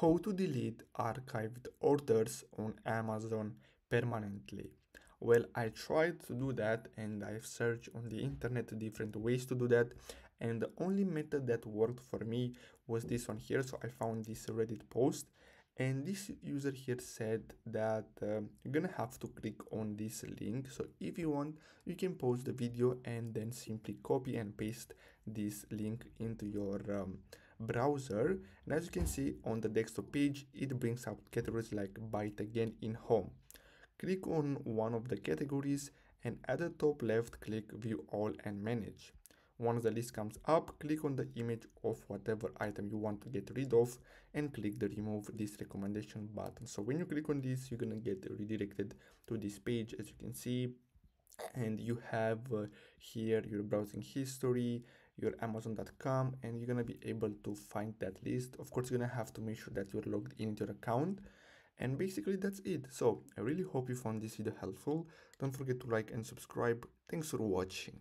how to delete archived orders on Amazon permanently. Well, I tried to do that and I've searched on the internet different ways to do that and the only method that worked for me was this one here. So I found this Reddit post and this user here said that uh, you're gonna have to click on this link so if you want you can pause the video and then simply copy and paste this link into your um, browser and as you can see on the desktop page it brings up categories like buy it again in home. Click on one of the categories and at the top left click view all and manage. Once the list comes up, click on the image of whatever item you want to get rid of and click the remove this recommendation button. So when you click on this, you're gonna get redirected to this page as you can see. And you have uh, here your browsing history your amazon.com and you're gonna be able to find that list. Of course you're gonna have to make sure that you're logged into your account. And basically that's it. So i really hope you found this video helpful. Don't forget to like and subscribe. Thanks for watching